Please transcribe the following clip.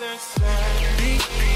sense.